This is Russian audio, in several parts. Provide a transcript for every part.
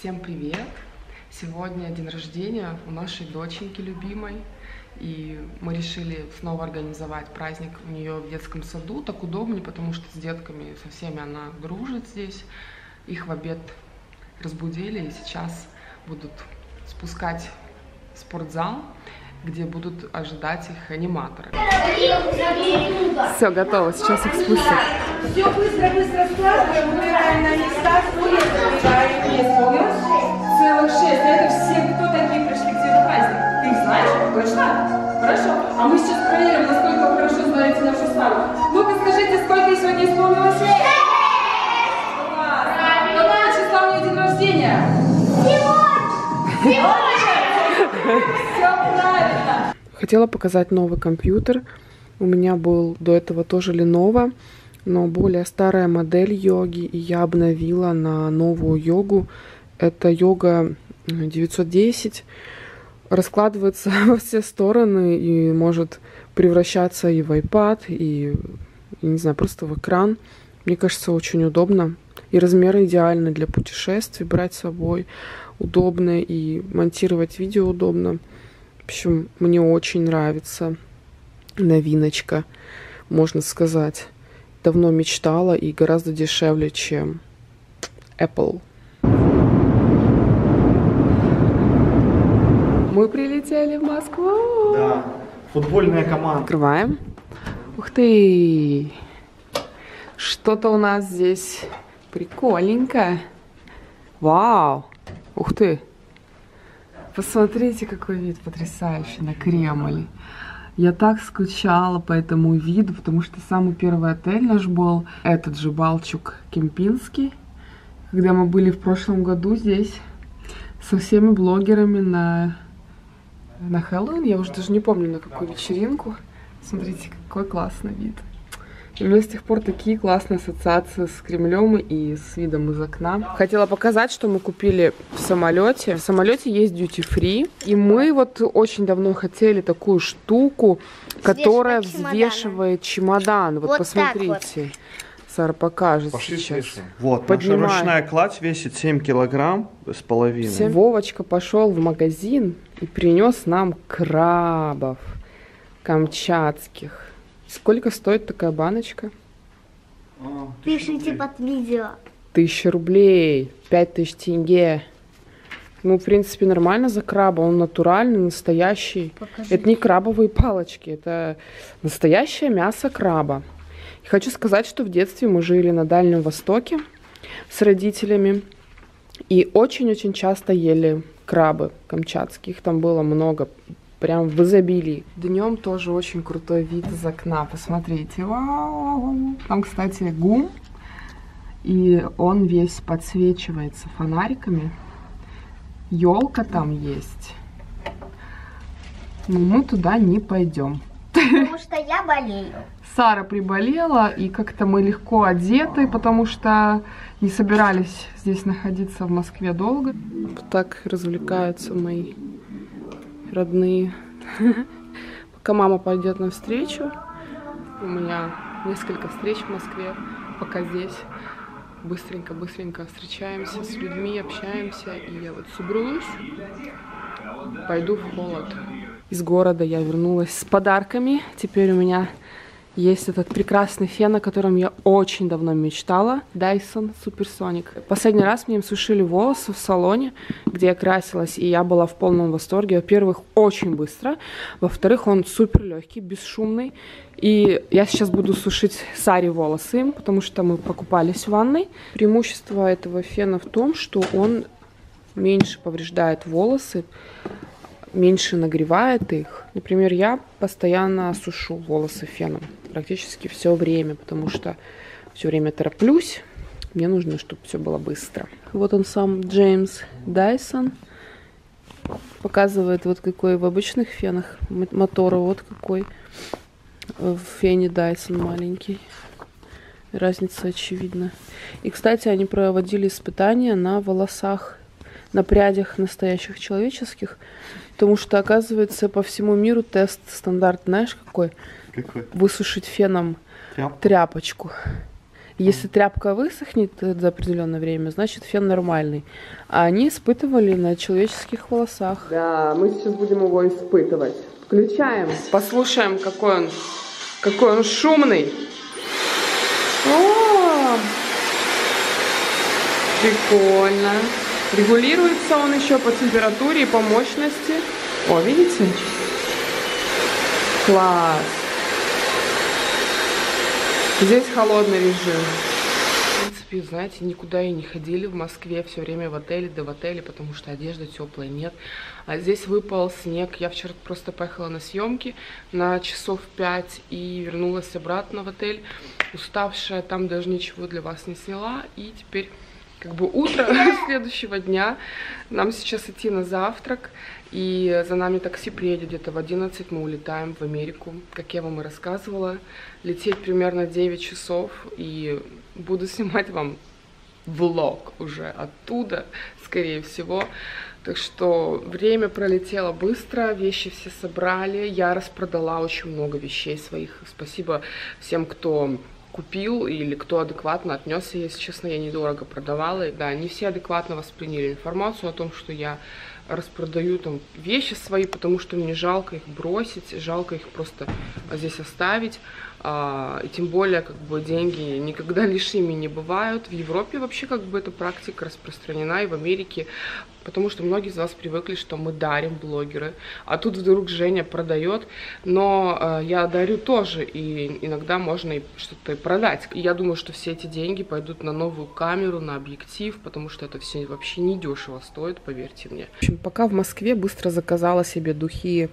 Всем привет! Сегодня день рождения у нашей доченьки любимой. И мы решили снова организовать праздник у нее в детском саду. Так удобнее, потому что с детками со всеми она дружит здесь. Их в обед разбудили и сейчас будут спускать в спортзал, где будут ожидать их аниматоры. Все, готово, сейчас их спустят. Все быстро-быстро складываем, убираем на места, Есть помнишь? Целых шесть. Это все, кто такие пришли к тебе на праздник? Ты их знаешь? Точно? Хорошо. А мы сейчас проверим, насколько вы хорошо знаете нашу Сару. Ну-ка скажите, сколько сегодня исполнилось? Класс. Какого числа у нее день рождения? Все правильно. Хотела показать новый компьютер. У меня был до этого тоже Lenovo, но более старая модель йоги, и я обновила на новую йогу. Это йога 910. Раскладывается во все стороны и может превращаться и в iPad, и, и не знаю, просто в экран. Мне кажется, очень удобно. И размеры идеальны для путешествий, брать с собой удобно и монтировать видео удобно. В общем, мне очень нравится новиночка, можно сказать. Давно мечтала и гораздо дешевле, чем Apple. Мы прилетели в Москву. Да, футбольная команда. Открываем. Ух ты! Что-то у нас здесь прикольненько. Вау! Ух ты! Посмотрите, какой вид потрясающий на Кремль. Я так скучала по этому виду, потому что самый первый отель наш был этот же Балчук Кемпинский, когда мы были в прошлом году здесь со всеми блогерами на, на Хэллоуин. Я уже даже не помню, на какую вечеринку. Смотрите, какой классный вид. У меня с тех пор такие классные ассоциации с Кремлем и с видом из окна. Хотела показать, что мы купили в самолете. В самолете есть duty free. И мы вот очень давно хотели такую штуку, которая взвешивает чемодан. Вот, Вот посмотрите. Сара покажет Пошли сейчас. свежие. Вот, Поднимай. наша ручная кладь весит 7 килограмм с половиной. Всем- Вовочка пошел в магазин и принес нам крабов камчатских. Сколько стоит такая баночка? А, Пишите под видео. Тысяча рублей, пять тысяч тенге. Ну, в принципе, нормально за краба. Он натуральный, настоящий. Покажи. Это не крабовые палочки, это настоящее мясо краба. И хочу сказать, что в детстве мы жили на Дальнем Востоке с родителями. И очень-очень часто ели крабы камчатские. Их там было много, прям в изобилии. Днем тоже очень крутой вид из окна. Посмотрите. Вау! Там, кстати, гум. И он весь подсвечивается фонариками. Елка там есть. Но мы туда не пойдем. Потому что я болею. Сара приболела, и как-то мы легко одеты, потому что не собирались здесь находиться в Москве долго. Вот так развлекаются мои родные. Пока мама пойдет на встречу, у меня несколько встреч в Москве, пока здесь быстренько-быстренько встречаемся с людьми, общаемся, и я вот соберусь, пойду в холод. Из города я вернулась с подарками. Теперь у меня есть этот прекрасный фен, о котором я очень давно мечтала. Dyson Supersonic. Последний раз мне им сушили волосы в салоне, где я красилась, и я была в полном восторге. Во-первых, очень быстро. Во-вторых, он супер легкий, бесшумный. И я сейчас буду сушить Саре волосы им, потому что мы покупались в ванной. Преимущество этого фена в том, что он меньше повреждает волосы, меньше нагревает их. Например, я постоянно сушу волосы феном практически все время, потому что все время тороплюсь. Мне нужно, чтобы все было быстро. Вот он сам, Джеймс Дайсон. Показывает вот какой в обычных фенах мотора, вот какой в фене Дайсон маленький. Разница очевидна. И, кстати, они проводили испытания на волосах, на прядях настоящих человеческих, потому что, оказывается, по всему миру тест стандарт, знаешь, какой? Какой? Высушить феном Тряп. тряпочку. Если тряпка высохнет за определенное время, значит фен нормальный. А они испытывали на человеческих волосах. Да, мы сейчас будем его испытывать. Включаем. Послушаем, какой он, какой он шумный. О! Прикольно. Регулируется он еще по температуре и по мощности. О, видите? Класс. Здесь холодный режим. В принципе, знаете, никуда и не ходили в Москве, все время в отеле, да в отеле, потому что одежды теплой нет. А здесь выпал снег. Я вчера просто поехала на съемки на часов 5 и вернулась обратно в отель, уставшая, там даже ничего для вас не сняла. И теперь как бы утро следующего дня. Нам сейчас идти на завтрак, и за нами такси приедет где-то в 11, мы улетаем в Америку, как я вам и рассказывала. Лететь примерно 9 часов, и буду снимать вам влог уже оттуда, скорее всего. Так что время пролетело быстро, вещи все собрали. Я распродала очень много вещей своих. Спасибо всем, кто купил или кто адекватно отнесся, если честно, я недорого продавала. И, да, не все адекватно восприняли информацию о том, что я распродаю там вещи свои, потому что мне жалко их бросить, жалко их просто здесь оставить. А, и тем более, как бы, деньги никогда лишними не бывают. В Европе вообще, как бы, эта практика распространена, и в Америке, потому что многие из вас привыкли, что мы дарим блогеры, а тут вдруг Женя продает, но э, я дарю тоже, и иногда можно и что-то продать. И я думаю, что все эти деньги пойдут на новую камеру, на объектив, потому что это все вообще не дешево стоит, поверьте мне. В общем, пока в Москве быстро заказала себе духи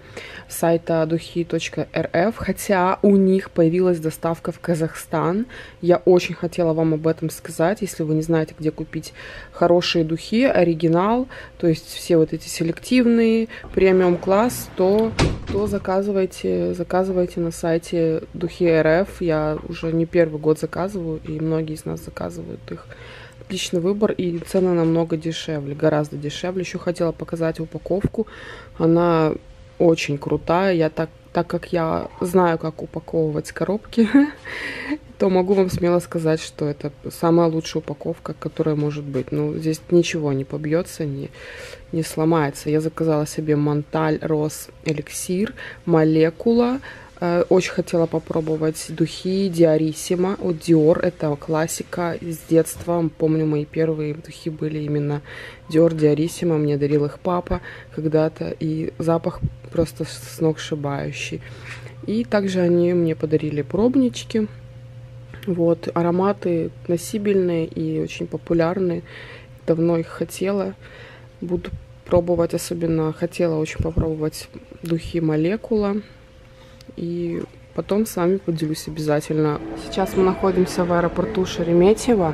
сайта духи.рф, хотя у них появились появилась доставка в Казахстан. Я очень хотела вам об этом сказать, если вы не знаете, где купить хорошие духи, оригинал, то есть все вот эти селективные, премиум класс, то, то заказывайте, заказывайте на сайте Духи РФ. Я уже не первый год заказываю, и многие из нас заказывают их отличный выбор и цены намного дешевле, гораздо дешевле. Еще хотела показать упаковку. Она очень крутая. Я так так как я знаю, как упаковывать коробки, то могу вам смело сказать, что это самая лучшая упаковка, которая может быть. Ну, здесь ничего не побьется, не, не сломается. Я заказала себе Монталь Рос Эликсир, молекула, очень хотела попробовать духи Диарисима от Dior. Это классика с детства. Помню, мои первые духи были именно Dior Диарисима. Мне дарил их папа когда-то. И запах просто сногсшибающий. И также они мне подарили пробнички. Вот, ароматы носибельные и очень популярные. Давно их хотела. Буду пробовать, особенно хотела очень попробовать духи Молекула и потом с вами поделюсь обязательно. Сейчас мы находимся в аэропорту Шереметьево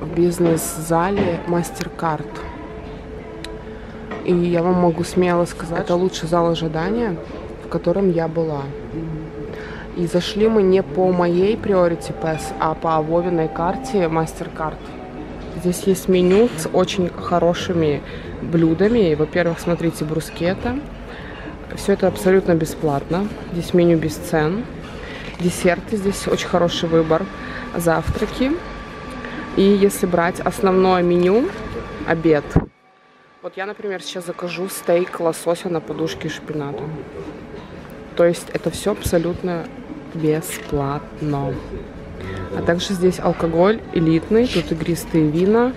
в бизнес-зале MasterCard. И я вам могу смело сказать, это лучший зал ожидания, в котором я была. И зашли мы не по моей Priority Pass, а по Вовиной карте MasterCard. Здесь есть меню с очень хорошими блюдами. Во-первых, смотрите, брускета. Все это абсолютно бесплатно. Здесь меню без цен. Десерты здесь очень хороший выбор. Завтраки. И если брать основное меню, обед. Вот я, например, сейчас закажу стейк лосося на подушке шпината. То есть это все абсолютно бесплатно. А также здесь алкоголь элитный, тут игристые вина,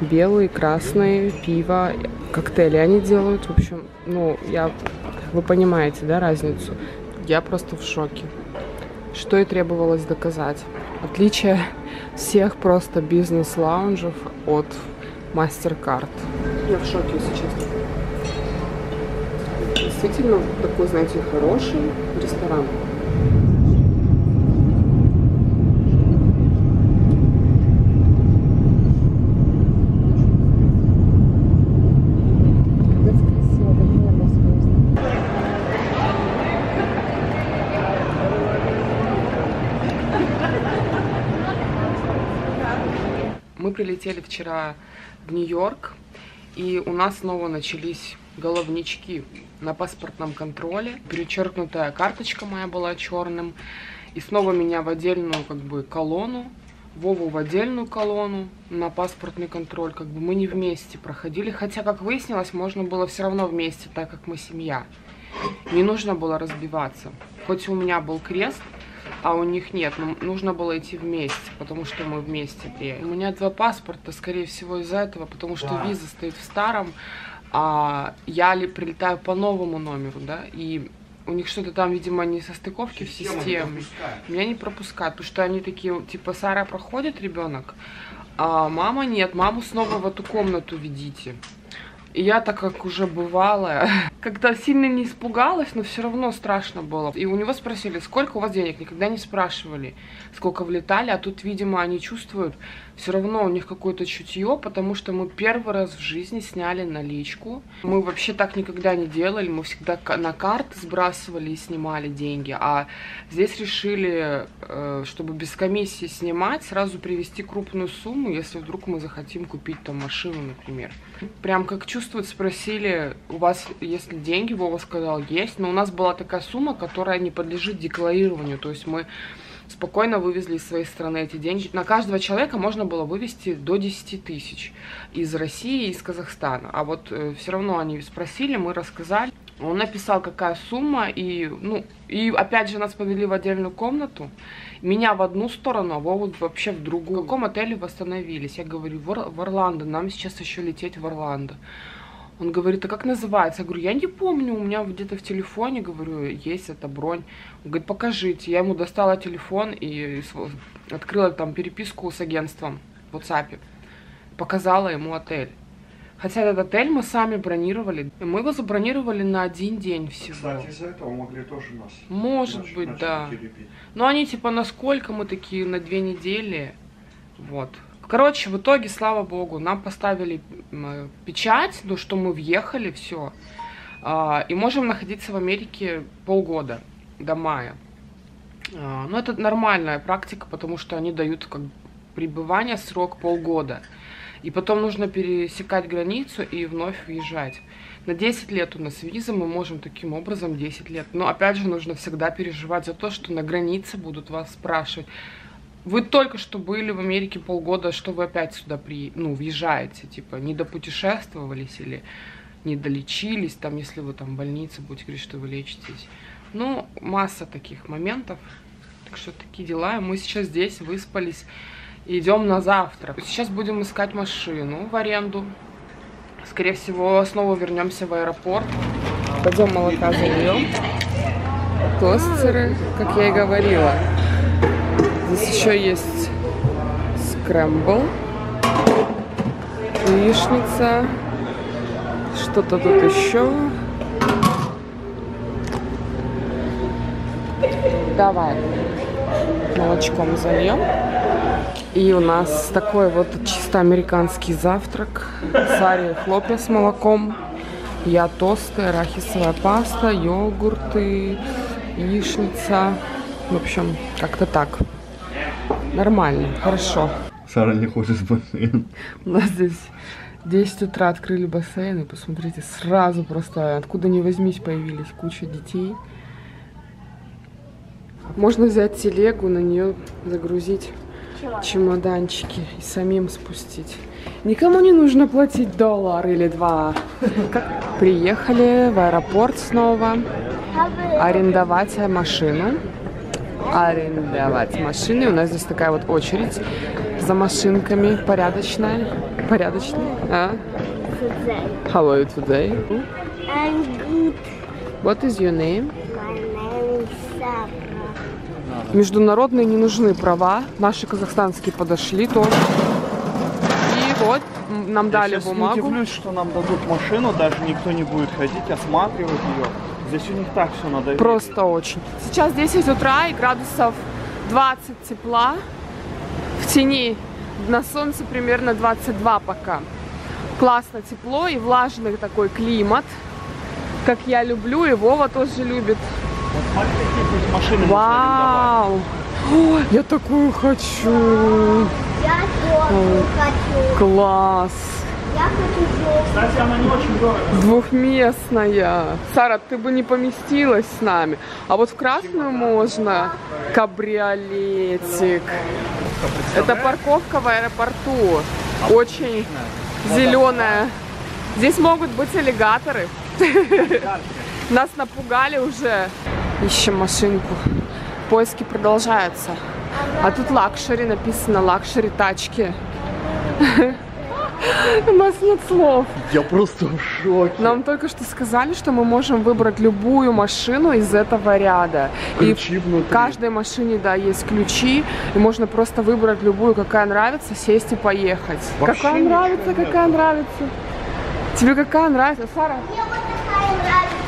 белые, красные, пиво, коктейли они делают. В общем, ну, я вы понимаете, да, разницу? Я просто в шоке. Что и требовалось доказать. Отличие всех просто бизнес-лаунжев от MasterCard. Я в шоке, если честно. Действительно, такой, знаете, хороший ресторан. Прилетели вчера в Нью-Йорк, и у нас снова начались головнички на паспортном контроле. Перечеркнутая карточка моя была черным. И снова меня в отдельную как бы колонну Вову в отдельную колонну на паспортный контроль. Как бы мы не вместе проходили. Хотя, как выяснилось, можно было все равно вместе, так как мы семья. Не нужно было разбиваться. Хоть у меня был крест, а у них нет. Но нужно было идти вместе, потому что мы вместе приехали. У меня два паспорта, скорее всего, из-за этого, потому что виза стоит в старом, а я ли прилетаю по новому номеру, да, и у них что-то там, видимо, не состыковки в системе. Меня не пропускают, потому что они такие, типа, Сара проходит ребенок, а мама нет, маму снова в эту комнату ведите. Я, так как уже бывалая, как-то сильно не испугалась, но все равно страшно было. И у него спросили, сколько у вас денег? Никогда не спрашивали, сколько влетали. А тут, видимо, они чувствуют, все равно у них какое-то чутье, потому что мы первый раз в жизни сняли наличку. Мы вообще так никогда не делали, мы всегда на карты сбрасывали и снимали деньги. А здесь решили, э, чтобы без комиссии снимать, сразу привести крупную сумму, если вдруг мы захотим купить там машину, например. Прям как чувствуют, спросили, у вас есть ли деньги? Вова сказал, есть. Но у нас была такая сумма, которая не подлежит декларированию. То есть мы спокойно вывезли из своей страны эти деньги. На каждого человека можно было вывести до 10 тысяч из России и из Казахстана. А вот э, все равно они спросили, мы рассказали. Он написал, какая сумма, и, ну, и опять же нас повели в отдельную комнату. Меня в одну сторону, а Вову вообще в другую. В каком отеле восстановились? Я говорю, в, Ор в Орландо, нам сейчас еще лететь в Орландо. Он говорит, а как называется? Я говорю, я не помню, у меня где-то в телефоне, говорю, есть эта бронь. Он говорит, покажите. Я ему достала телефон и открыла там переписку с агентством в WhatsApp. Показала ему отель. Хотя этот отель мы сами бронировали. Мы его забронировали на один день всего. Кстати, из-за этого могли тоже нас. Может наш, быть, да. Теребить. Но они типа насколько мы такие на две недели. Вот. Короче, в итоге, слава богу, нам поставили печать, ну, что мы въехали, все. А, и можем находиться в Америке полгода, до мая. А, ну, это нормальная практика, потому что они дают как пребывание срок полгода. И потом нужно пересекать границу и вновь въезжать. На 10 лет у нас виза, мы можем таким образом 10 лет. Но опять же нужно всегда переживать за то, что на границе будут вас спрашивать, вы только что были в Америке полгода, что вы опять сюда при, ну, въезжаете, типа, не допутешествовались или не долечились, там, если вы там в больнице будете говорить, что вы лечитесь. Ну, масса таких моментов. Так что такие дела. Мы сейчас здесь выспались. Идем на завтрак. Сейчас будем искать машину в аренду. Скорее всего, снова вернемся в аэропорт. Пойдем молока зальем. Тостеры, как я и говорила. Здесь еще есть скрэмбл, яичница, что-то тут еще. Давай молочком зальем. И у нас такой вот чисто американский завтрак. Саре хлопья с молоком. Я тосты, арахисовая паста, йогурты, яичница. В общем, как-то так. Нормально, хорошо. Сара не хочет в бассейн. У нас здесь 10 утра открыли бассейн, и посмотрите, сразу просто откуда ни возьмись появились куча детей. Можно взять телегу, на нее загрузить чемоданчики и самим спустить. Никому не нужно платить доллар или два. Приехали в аэропорт снова арендовать машину арендовать машины. У нас здесь такая вот очередь за машинками порядочная. Порядочная. А? How are you today? I'm good. What is your name? My name is Sarah. Международные не нужны права. Наши казахстанские подошли тоже. И вот нам Я дали бумагу. не удивлюсь, что нам дадут машину, даже никто не будет ходить, осматривать ее. Здесь у них так все надо. Просто очень. Сейчас 10 утра и градусов 20 тепла. В тени на солнце примерно 22 пока. Классно тепло и влажный такой климат. Как я люблю, и Вова тоже любит. Вот смотри, какие машины. Вау! Ой, я такую хочу. Я тоже хочу. Класс! Я хочу желтый. Кстати, она не очень дорого. Двухместная. Сара, ты бы не поместилась с нами. А вот в красную можно кабриолетик. Это парковка в аэропорту. Очень зеленая. Здесь могут быть аллигаторы. Нас напугали уже. Ищем машинку. Поиски продолжаются. А тут luxury написано, luxury тачки. У нас нет слов. Я просто в шоке. Нам только что сказали, что мы можем выбрать любую машину из этого ряда. Ключи и внутри. в каждой машине, да, есть ключи, и можно просто выбрать любую, какая нравится, сесть и поехать. Вообще какая нравится, нет. какая нравится. Тебе какая нравится, Сара? Мне вот такая нравится.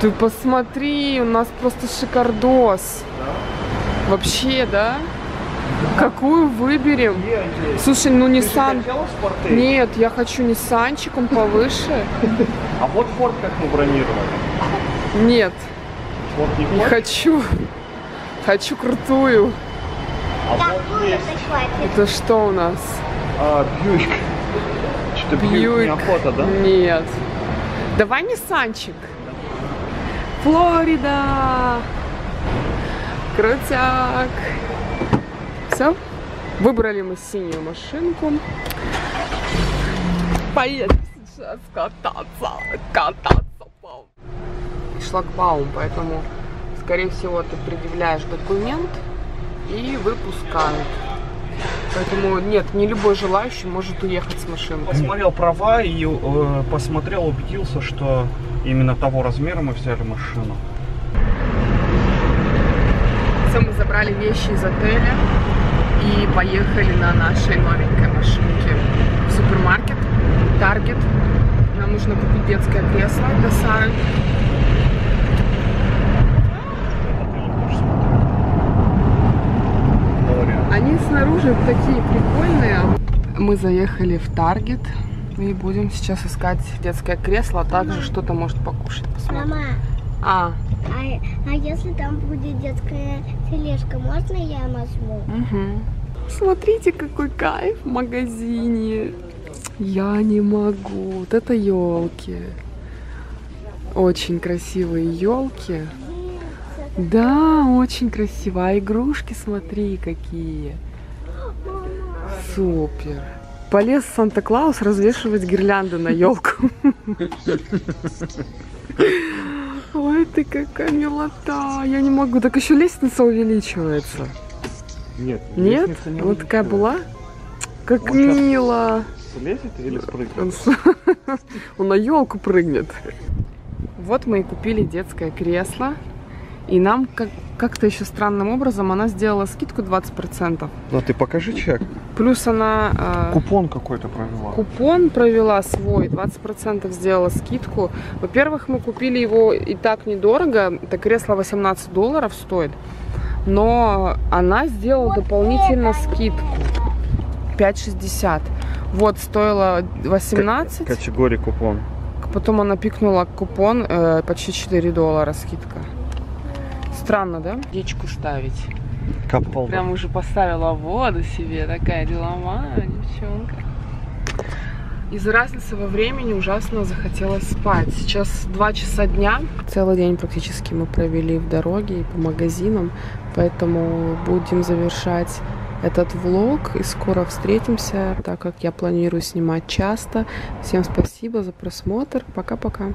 Ты посмотри, у нас просто шикардос. Вообще, да? Какую выберем? Слушай, ну Nissan... Нет, я хочу Ниссанчик, он повыше. А вот Форд как мы бронировали. Нет, Вот не хочу. Хочу крутую. а вот есть. Это что у нас? а, Бьюик. Что-то Бьюик Бьюик. неохота, да? Нет. Давай Ниссанчик. Флорида. Крутяк. Все. Выбрали мы синюю машинку. Поедем сейчас кататься. Кататься по шлагбаум, поэтому, скорее всего, ты предъявляешь документ и выпускают. Поэтому нет, не любой желающий может уехать с машинкой. Посмотрел права и э, посмотрел, убедился, что именно того размера мы взяли машину. Все, мы забрали вещи из отеля и поехали на нашей новенькой машинке в супермаркет, Таргет. Нам нужно купить детское кресло для Сары. Они снаружи такие прикольные. Мы заехали в Таргет и будем сейчас искать детское кресло, а также что-то может покушать. Посмотрим. А, а, а если там будет детская тележка, можно я возьму? Угу. Смотрите, какой кайф в магазине. Я не могу. Вот это елки. Очень красивые елки. Да, очень красиво. А игрушки, смотри, какие. Супер. Полез Санта-Клаус развешивать гирлянды на елку. Ой, ты какая милота. Я не могу. Так еще лестница увеличивается. Нет, Нет? не Вот такая была? Как щас. мило. Слезет или спрыгнет? Он, он на елку прыгнет. Вот мы и купили детское кресло. И нам как- как-то еще странным образом она сделала скидку 20%. Да, ты покажи чек. Плюс она э, Купон какой-то провела. купон провела свой, 20% сделала скидку. Во-первых, мы купили его и так недорого. Это кресло 18 долларов стоит. Но она сделала дополнительно скидку. 5,60. Вот, стоило 18. Категория купон. Потом она пикнула купон, э, почти 4 доллара скидка. Странно, да? Дечку ставить. Капал. Прям уже поставила воду себе, такая деловая девчонка. Из-за разницы во времени ужасно захотелось спать. Сейчас 2 часа дня. Целый день практически мы провели в дороге и по магазинам, поэтому будем завершать этот влог и скоро встретимся, так как я планирую снимать часто. Всем спасибо за просмотр. Пока-пока.